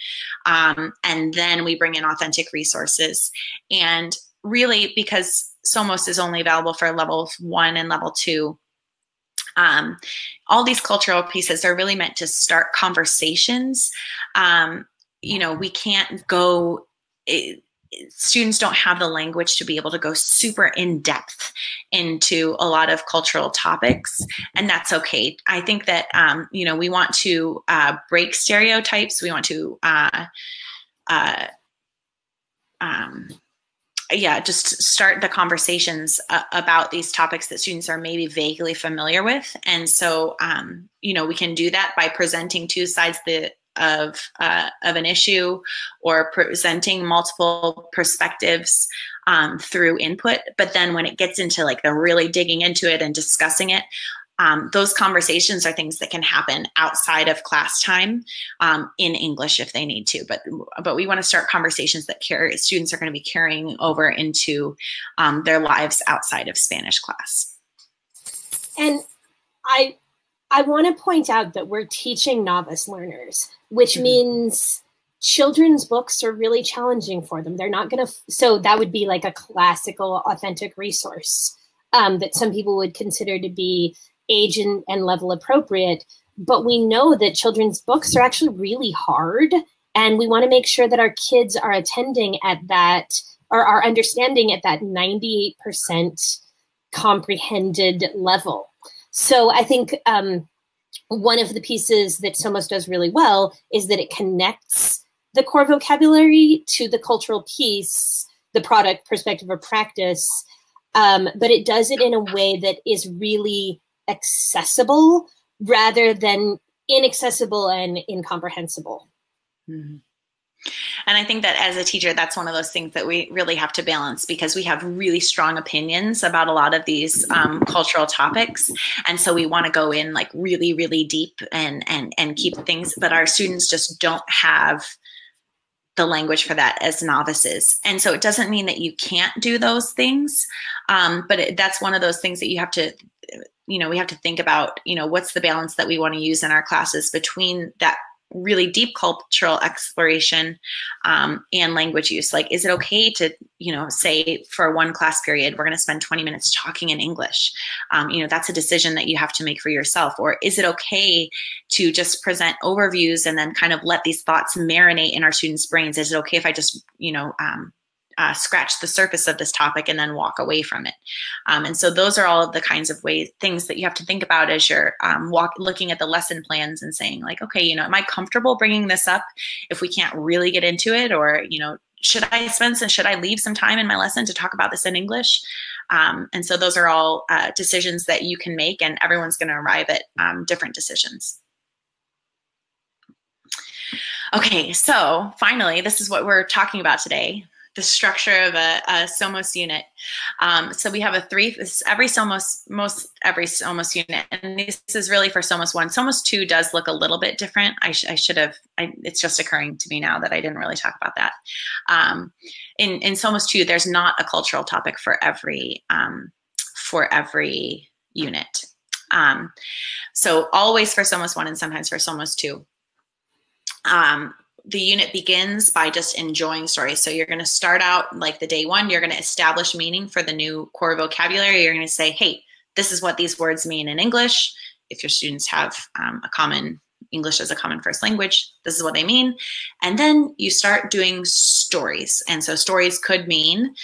um, and then we bring in authentic resources. And really, because Somos is only available for level one and level two, um, all these cultural pieces are really meant to start conversations. Um, you know, we can't go. It, students don't have the language to be able to go super in depth into a lot of cultural topics and that's okay i think that um, you know we want to uh, break stereotypes we want to uh, uh, um, yeah, just start the conversations uh, about these topics that students are maybe vaguely familiar with. And so, um, you know, we can do that by presenting two sides the, of uh, of an issue or presenting multiple perspectives um, through input. But then when it gets into like the really digging into it and discussing it, um, those conversations are things that can happen outside of class time um, in English if they need to. But but we want to start conversations that carry students are going to be carrying over into um, their lives outside of Spanish class. And I I want to point out that we're teaching novice learners, which mm-hmm. means children's books are really challenging for them. They're not going to. So that would be like a classical, authentic resource. Um, that some people would consider to be age and, and level appropriate. But we know that children's books are actually really hard. And we want to make sure that our kids are attending at that or our understanding at that 98% comprehended level. So I think um, one of the pieces that Somos does really well is that it connects the core vocabulary to the cultural piece, the product, perspective, or practice, um, but it does it in a way that is really accessible rather than inaccessible and incomprehensible. Mm-hmm. And I think that as a teacher, that's one of those things that we really have to balance because we have really strong opinions about a lot of these um, cultural topics, and so we want to go in like really, really deep and and and keep things. But our students just don't have the language for that as novices, and so it doesn't mean that you can't do those things, um, but it, that's one of those things that you have to you know we have to think about you know what's the balance that we want to use in our classes between that really deep cultural exploration um, and language use. Like is it okay to you know say for one class period we're going to spend 20 minutes talking in english? Um, you know that's a decision that you have to make for yourself. Or is it okay to just present overviews and then kind of let these thoughts marinate in our students brains? Is it okay if i just you know um, uh, scratch the surface of this topic and then walk away from it. Um, and so those are all of the kinds of ways things that you have to think about as you're um, walk, looking at the lesson plans and saying like, okay, you know, am I comfortable bringing this up if we can't really get into it, or you know, should I spend some, should I leave some time in my lesson to talk about this in English? Um, and so those are all uh, decisions that you can make, and everyone's going to arrive at um, different decisions. Okay, so finally, this is what we're talking about today the structure of a, a Somos unit. Um, so we have a three, every Somos, most every Somos unit, and this is really for Somos one. Somos two does look a little bit different. I, sh I should have, I, it's just occurring to me now that I didn't really talk about that. Um, in, in Somos two, there's not a cultural topic for every, um, for every unit. Um, so always for Somos one and sometimes for Somos two. Um, the unit begins by just enjoying stories. So you're going to start out like the day one, you're going to establish meaning for the new core vocabulary. You're going to say, hey, this is what these words mean in English. If your students have um, a common English as a common first language, this is what they mean. And then you start doing stories. And so stories could mean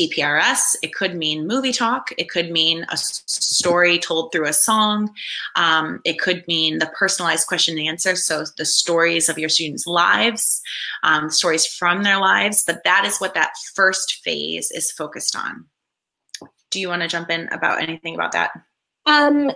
TPRS. It could mean movie talk. It could mean a story told through a song. Um, it could mean the personalized question and answer. So the stories of your students' lives, um, stories from their lives. But that is what that first phase is focused on. Do you want to jump in about anything about that? Um,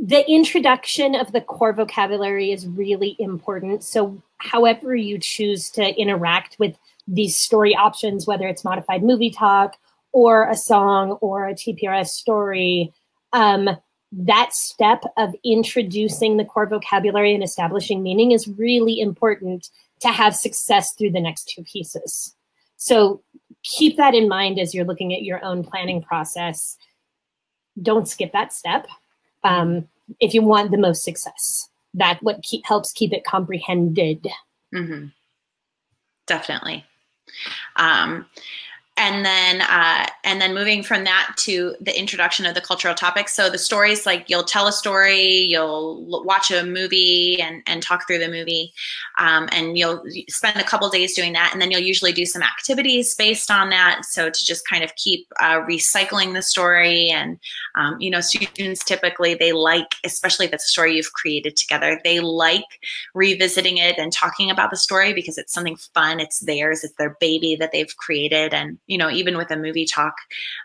the introduction of the core vocabulary is really important. So however you choose to interact with these story options, whether it's modified movie talk or a song or a TPRS story, um, that step of introducing the core vocabulary and establishing meaning is really important to have success through the next two pieces. So keep that in mind as you're looking at your own planning process. Don't skip that step um, if you want the most success. That what keep, helps keep it comprehended. Mm -hmm. Definitely. Um, and then uh, and then moving from that to the introduction of the cultural topics. So the stories like you'll tell a story you'll watch a movie and, and talk through the movie. Um, and you'll spend a couple days doing that. And then you'll usually do some activities based on that. So to just kind of keep uh, recycling the story. And um, you know students typically they like especially if it's a story you've created together they like revisiting it and talking about the story because it's something fun. It's theirs. It's their baby that they've created. And you know, even with a movie talk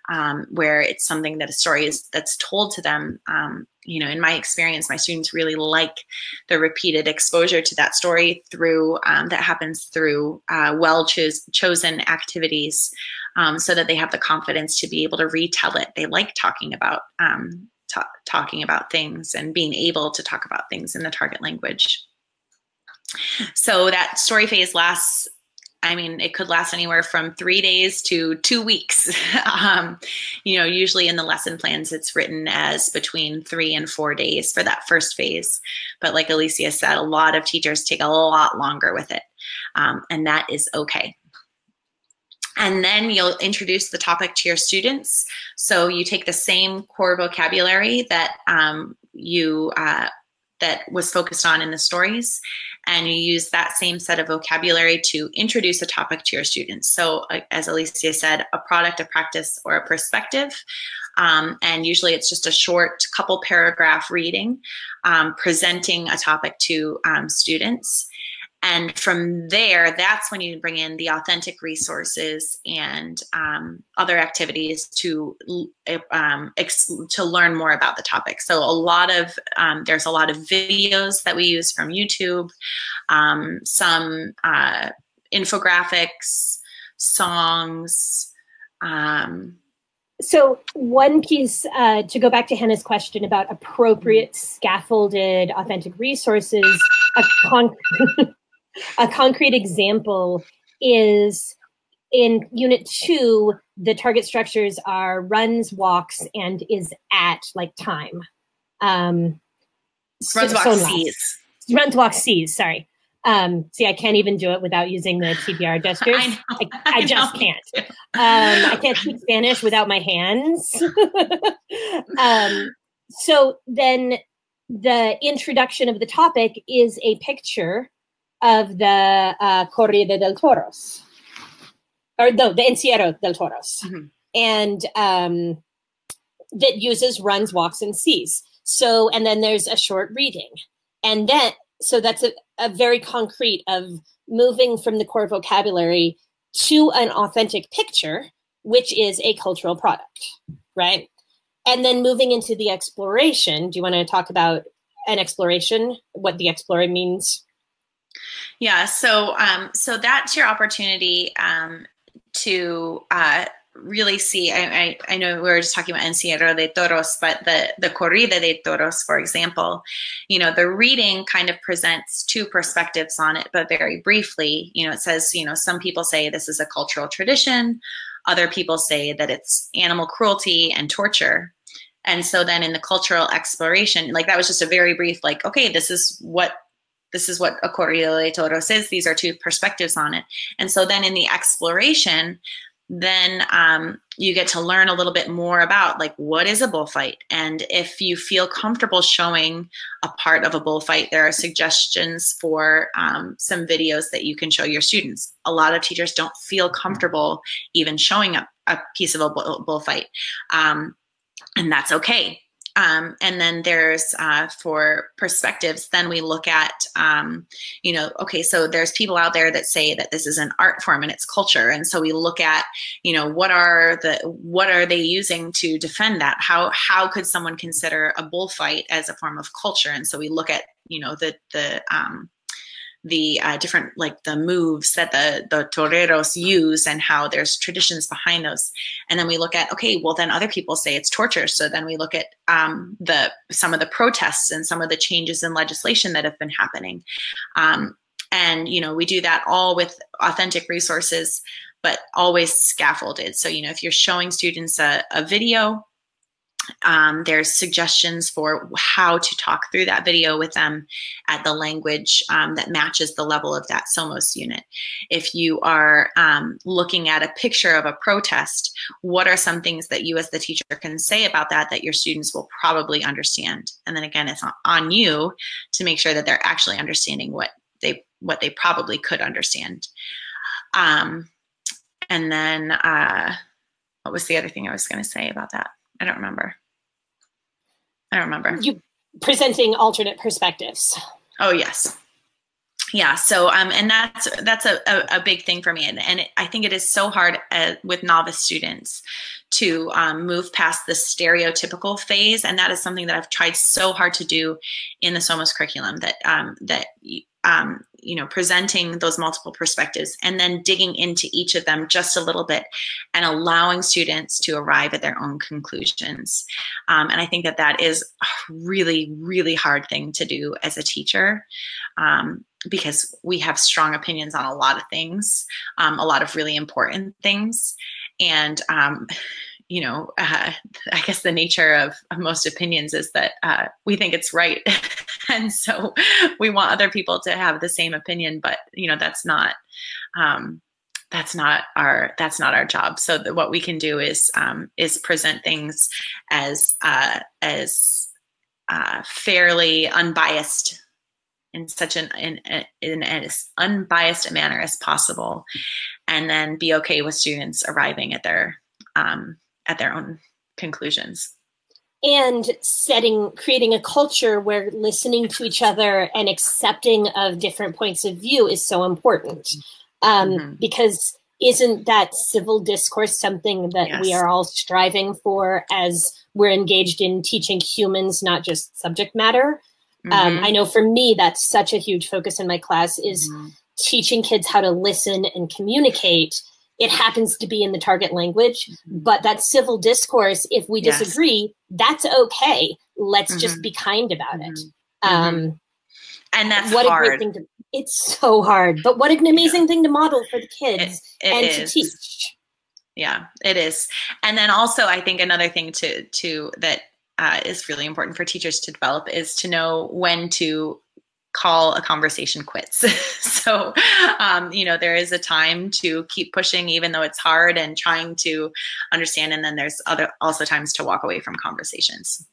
um, where it's something that a story is that's told to them, um, you know, in my experience, my students really like the repeated exposure to that story through um, that happens through uh, well chosen activities um, so that they have the confidence to be able to retell it. They like talking about um, talking about things and being able to talk about things in the target language. So that story phase lasts I mean, it could last anywhere from three days to two weeks. um, you know, usually in the lesson plans, it's written as between three and four days for that first phase. But like Elicia said, a lot of teachers take a lot longer with it, um, and that is okay. And then you'll introduce the topic to your students. So you take the same core vocabulary that um, you uh, that was focused on in the stories. And you use that same set of vocabulary to introduce a topic to your students. So uh, as Elicia said a product a practice or a perspective. Um, and usually it's just a short couple paragraph reading um, presenting a topic to um, students and from there that's when you bring in the authentic resources and um, other activities to um, to learn more about the topic. So a lot of um, there's a lot of videos that we use from youtube um, some uh, infographics songs um, so one piece uh, to go back to hannah's question about appropriate scaffolded authentic resources a con- a concrete example is in unit two, the target structures are runs, walks, and is at like time. Um, runs, walks, so sees. Runs, walks, sees. Sorry. Um, see, I can't even do it without using the TPR gestures. I, I, I, I just can't. Um, I can't speak Spanish without my hands. um, so then the introduction of the topic is a picture of the uh, Corrida del Toros, or no, the Encierro del Toros, mm-hmm. and um, that uses runs, walks, and sees. So, and then there's a short reading, and then so that's a, a very concrete of moving from the core vocabulary to an authentic picture, which is a cultural product, right? And then moving into the exploration. Do you want to talk about an exploration? What the explorer means? Yeah, so um, so that's your opportunity um, to uh, really see. I, I, I, know we were just talking about Encierro de Toros, but the the Corrida de Toros, for example, you know, the reading kind of presents two perspectives on it, but very briefly. You know, it says, you know, some people say this is a cultural tradition, other people say that it's animal cruelty and torture. And so then in the cultural exploration, like that was just a very brief, like, okay, this is what this is what a corrida de toros is. These are two perspectives on it. And so then in the exploration, then um, you get to learn a little bit more about like what is a bullfight and if you feel comfortable showing a part of a bullfight there are suggestions for um, some videos that you can show your students a lot of teachers don't feel comfortable even showing a, a piece of a bullfight um, and that's okay um, and then there's uh, for perspectives, then we look at, um, you know, okay, so there's people out there that say that this is an art form and it's culture. And so we look at, you know, what are the, what are they using to defend that? How, how could someone consider a bullfight as a form of culture? And so we look at, you know, the, the, um, the uh, different like the moves that the the toreros use and how there's traditions behind those. And then we look at okay well then other people say it's torture. So then we look at um, the some of the protests and some of the changes in legislation that have been happening. Um, and you know we do that all with authentic resources but always scaffolded. So you know if you're showing students a, a video um, there's suggestions for how to talk through that video with them at the language um, that matches the level of that SOMOS unit. If you are um, looking at a picture of a protest, what are some things that you as the teacher can say about that that your students will probably understand? And then again, it's on you to make sure that they're actually understanding what they what they probably could understand. Um, and then uh, what was the other thing I was going to say about that? I don't remember. I don't remember. You presenting alternate perspectives. Oh yes. Yeah. So, um, and that's that's a, a, a big thing for me, and, and it, I think it is so hard uh, with novice students to um, move past the stereotypical phase, and that is something that I've tried so hard to do in the SOMOS curriculum. That um, that um, you know presenting those multiple perspectives and then digging into each of them just a little bit and allowing students to arrive at their own conclusions. Um, and i think that that is a really really hard thing to do as a teacher um, because we have strong opinions on a lot of things um, a lot of really important things. And um, you know, uh, I guess the nature of, most opinions is that uh, we think it's right. and so we want other people to have the same opinion, but, you know, that's not. Um, that's not our that's not our job. So the, what we can do is um, is present things as uh, as uh, fairly unbiased in such an in, in, as unbiased a manner as possible, and then be okay with students arriving at their um, at their own conclusions and setting creating a culture where listening to each other and accepting of different points of view is so important um, mm-hmm. because isn't that civil discourse something that yes. we are all striving for as we're engaged in teaching humans not just subject matter um, mm-hmm. um, i know for me that's such a huge focus in my class is mm-hmm. teaching kids how to listen and communicate it happens to be in the target language mm-hmm. but that civil discourse if we disagree yes. that's okay let's mm-hmm. just be kind about it mm-hmm. um, mm-hmm. and that's what hard. a great thing to it's so hard but what an amazing yeah. thing to model for the kids it, it and is. to teach yeah it is and then also i think another thing to to that uh, is really important for teachers to develop is to know when to call a conversation quits. so, um, you know, there is a time to keep pushing, even though it's hard and trying to understand. And then there's other also times to walk away from conversations.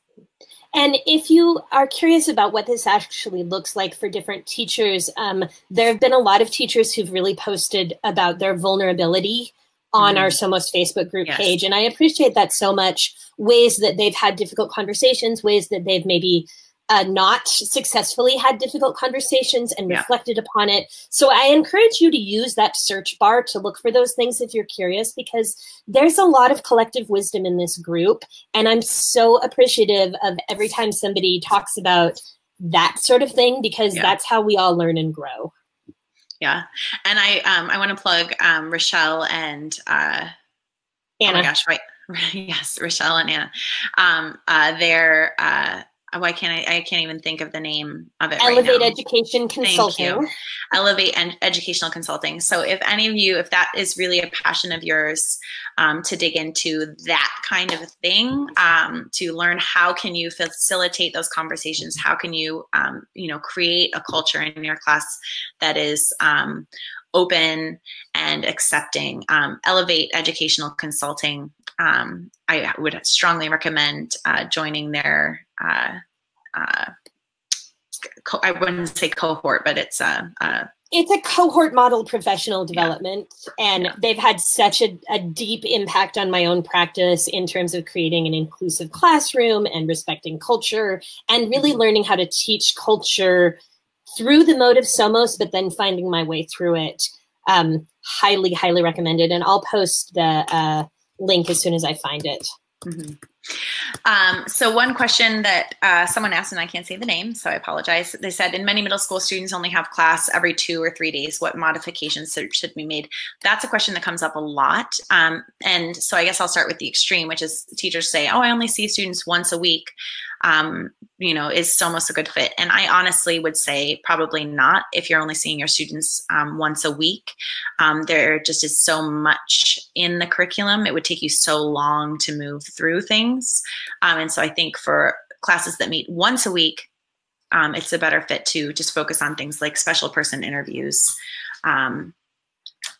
And if you are curious about what this actually looks like for different teachers, um, there have been a lot of teachers who've really posted about their vulnerability on mm. our Somos Facebook group yes. page. And I appreciate that so much. Ways that they've had difficult conversations, ways that they've maybe uh, not successfully had difficult conversations and yeah. reflected upon it. So I encourage you to use that search bar to look for those things if you're curious, because there's a lot of collective wisdom in this group. And I'm so appreciative of every time somebody talks about that sort of thing, because yeah. that's how we all learn and grow. Yeah. And I, um, I want to plug um, Rochelle and uh, Anna. Oh my gosh, right. yes, Rochelle and Anna. Um, uh, they're, uh, why can't I? I can't even think of the name of it. Elevate right Education Consulting. Thank you. Elevate and Educational Consulting. So, if any of you, if that is really a passion of yours, um, to dig into that kind of thing, um, to learn how can you facilitate those conversations, how can you, um, you know, create a culture in your class that is um, open and accepting. Um, Elevate Educational Consulting. Um, I would strongly recommend uh, joining their uh, uh, co- I wouldn't say cohort, but it's a, a it's a cohort model professional development yeah. and yeah. they've had such a, a, deep impact on my own practice in terms of creating an inclusive classroom and respecting culture and really mm-hmm. learning how to teach culture through the mode of somos but then finding my way through it um, highly highly recommended and i'll post the uh, link as soon as i find it mm-hmm. Um, so one question that uh, someone asked, and I can't say the name, so I apologize. They said, in many middle school students only have class every two or three days. What modifications should be made? That's a question that comes up a lot. Um, and so I guess I'll start with the extreme, which is teachers say, oh, I only see students once a week um, you know, is Somos a good fit? And I honestly would say probably not if you're only seeing your students um, once a week. Um, there just is so much in the curriculum. It would take you so long to move through things. Um, and so I think for classes that meet once a week, um, it's a better fit to just focus on things like special person interviews um,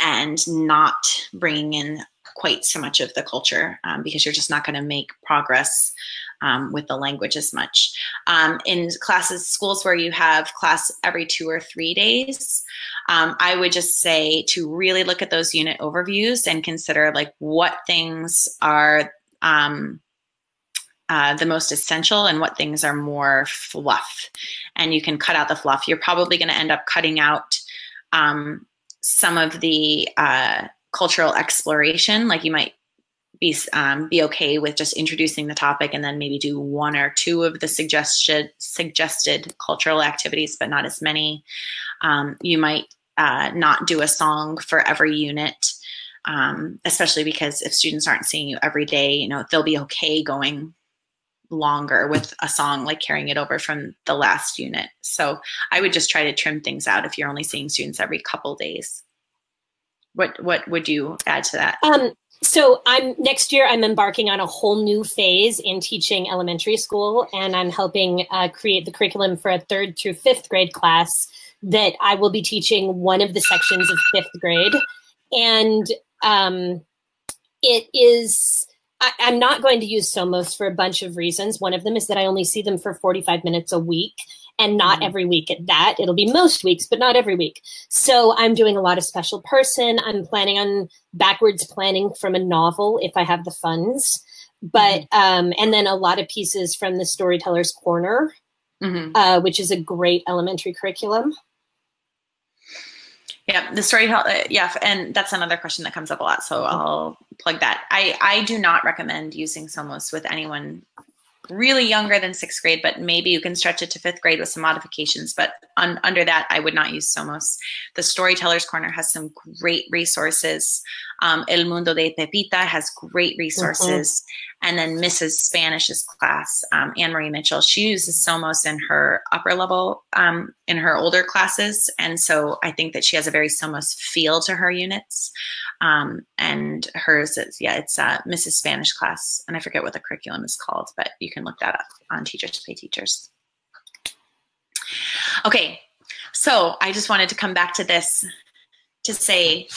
and not bringing in quite so much of the culture um, because you're just not going to make progress um, with the language as much. Um, in classes, schools where you have class every two or three days, um, I would just say to really look at those unit overviews and consider like what things are um, uh, the most essential and what things are more fluff. And you can cut out the fluff. You're probably going to end up cutting out um, some of the uh, cultural exploration. Like you might be um, be okay with just introducing the topic and then maybe do one or two of the suggested suggested cultural activities, but not as many. Um, you might uh, not do a song for every unit, um, especially because if students aren't seeing you every day, you know they'll be okay going longer with a song like carrying it over from the last unit. So I would just try to trim things out if you're only seeing students every couple days. What what would you add to that? Um, so I'm next year. I'm embarking on a whole new phase in teaching elementary school, and I'm helping uh, create the curriculum for a third through fifth grade class that I will be teaching one of the sections of fifth grade, and um, it is I, am not going to use Somos for a bunch of reasons. One of them is that I only see them for 45 minutes a week and not mm-hmm. every week at that. It'll be most weeks, but not every week. So I'm doing a lot of special person. I'm planning on backwards planning from a novel if I have the funds. But, mm-hmm. um, and then a lot of pieces from the Storyteller's Corner, mm-hmm. uh, which is a great elementary curriculum. Yeah, the story. Uh, yeah, and that's another question that comes up a lot. So I'll plug that. I I do not recommend using Somos with anyone really younger than sixth grade, but maybe you can stretch it to fifth grade with some modifications. But un, under that, I would not use Somos. The Storyteller's Corner has some great resources. Um, El Mundo de Pepita has great resources. Mm-hmm. And then Mrs. Spanish's class, um, Anne Marie Mitchell, she uses Somos in her upper level, um, in her older classes. And so I think that she has a very Somos feel to her units. Um, and hers is, yeah, it's uh, Mrs. Spanish class. And I forget what the curriculum is called, but you can look that up on Teachers Pay Teachers. Okay, so I just wanted to come back to this to say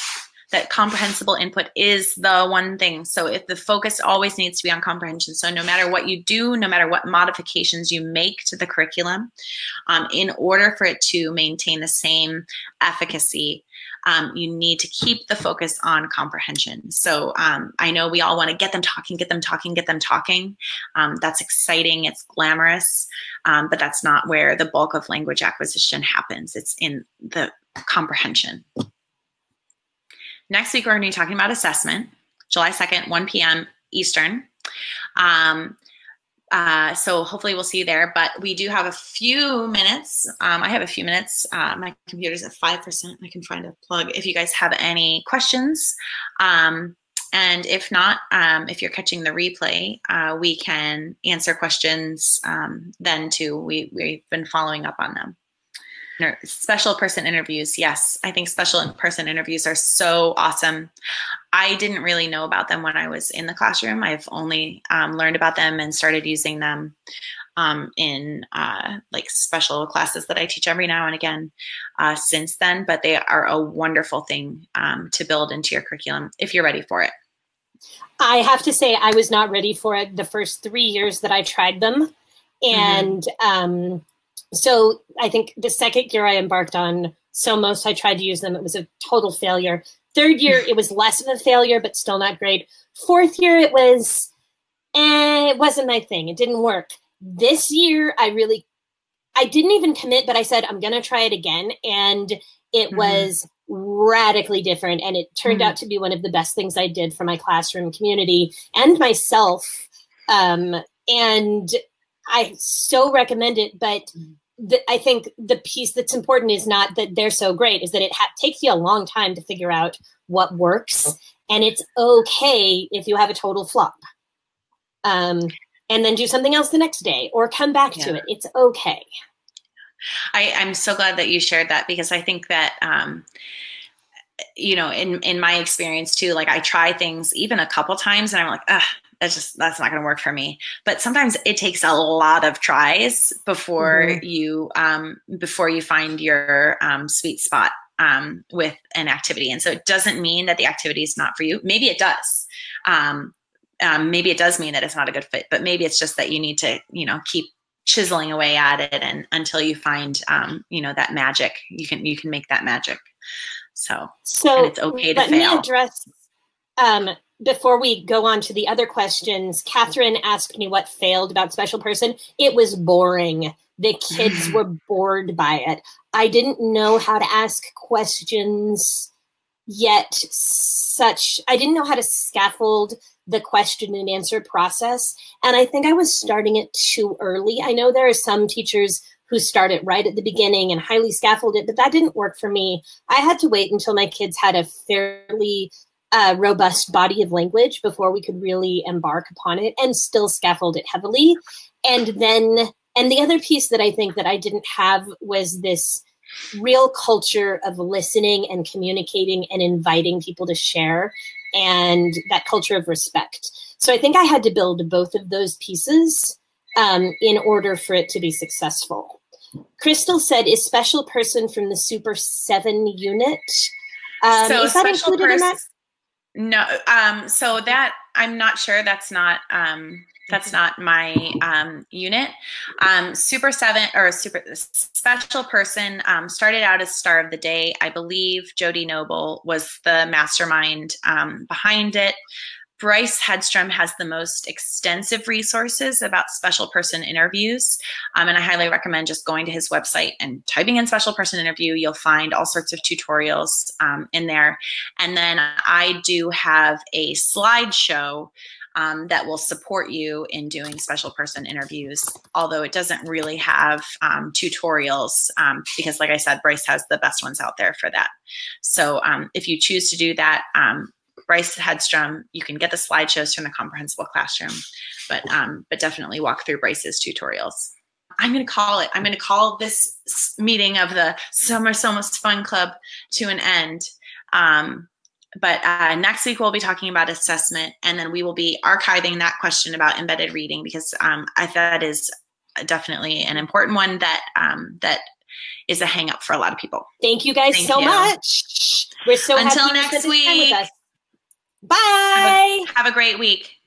that comprehensible input is the one thing. So if the focus always needs to be on comprehension. So no matter what you do, no matter what modifications you make to the curriculum, um, in order for it to maintain the same efficacy, um, you need to keep the focus on comprehension. So um, I know we all want to get them talking, get them talking, get them talking. Um, that's exciting, it's glamorous, um, but that's not where the bulk of language acquisition happens. It's in the comprehension. Next week, we're going to be talking about assessment, July 2nd, 1 p.m. Eastern. Um, uh, so hopefully we'll see you there. But we do have a few minutes. Um, I have a few minutes. Uh, my computer's at 5%. I can find a plug if you guys have any questions. Um, and if not, um, if you're catching the replay, uh, we can answer questions um, then too. We, we've been following up on them special person interviews. Yes, I think special person interviews are so awesome. I didn't really know about them when I was in the classroom. I've only um, learned about them and started using them um, in uh, like special classes that I teach every now and again uh, since then. But they are a wonderful thing um, to build into your curriculum if you're ready for it. I have to say, I was not ready for it the first three years that I tried them. Mm-hmm. And mm-hmm so I think the second year I embarked on Somos, I tried to use them. It was a total failure. Third year, it was less of a failure, but still not great. Fourth year, it was, eh, it wasn't my thing. It didn't work. This year, I really, I didn't even commit, but I said, I'm going to try it again. And it mm-hmm. was radically different. And it turned mm-hmm. out to be one of the best things I did for my classroom community and myself. Um, and I so recommend it, but the, I think the piece that's important is not that they're so great, is that it takes you a long time to figure out what works, and it's okay if you have a total flop. Um, and then do something else the next day or come back yeah. to it. It's okay. I, I'm so glad that you shared that because I think that um, you know, in in my experience too, like I try things even a couple times and I'm like, ah, that's just that's not going to work for me. But sometimes it takes a lot of tries before mm-hmm. you um, before you find your um, sweet spot um, with an activity. And so it doesn't mean that the activity is not for you. Maybe it does. Um, um, maybe it does mean that it's not a good fit but maybe it's just that you need to you know keep chiseling away at it and until you find um, you know that magic. You can you can make that magic. So so it's okay to let fail. me address um, before we go on to the other questions, Catherine asked me what failed about Special Person. It was boring. The kids were bored by it. I didn't know how to ask questions yet such I didn't know how to scaffold the question and answer process. And I think I was starting it too early. I know there are some teachers who start it right at the beginning and highly scaffold it, but that didn't work for me. I had to wait until my kids had a fairly a robust body of language before we could really embark upon it and still scaffold it heavily. And then, and the other piece that I think that I didn't have was this real culture of listening and communicating and inviting people to share and that culture of respect. So I think I had to build both of those pieces um, in order for it to be successful. Crystal said, is special person from the Super 7 unit. Um, so is that included in that? No, um, so that I'm not sure. That's not um, that's not my um, unit. Um, super seven or super special person um, started out as star of the day. I believe Jody Noble was the mastermind um, behind it. Bryce Hedstrom has the most extensive resources about special person interviews. Um, and I highly recommend just going to his website and typing in special person interview. You'll find all sorts of tutorials um, in there. And then I do have a slideshow um, that will support you in doing special person interviews, although it doesn't really have um, tutorials um, because, like I said, Bryce has the best ones out there for that. So um, if you choose to do that, um, Bryce Hedstrom. You can get the slideshows from the comprehensible classroom, but um, but definitely walk through Bryce's tutorials. I'm going to call it. I'm going to call this meeting of the Summer Somos Fun Club to an end. Um, but uh, next week we'll be talking about assessment, and then we will be archiving that question about embedded reading because um, I that is definitely an important one that um, that is a hang up for a lot of people. Thank you guys Thank so you. much. We're so until next week. Bye. Have a, have a great week.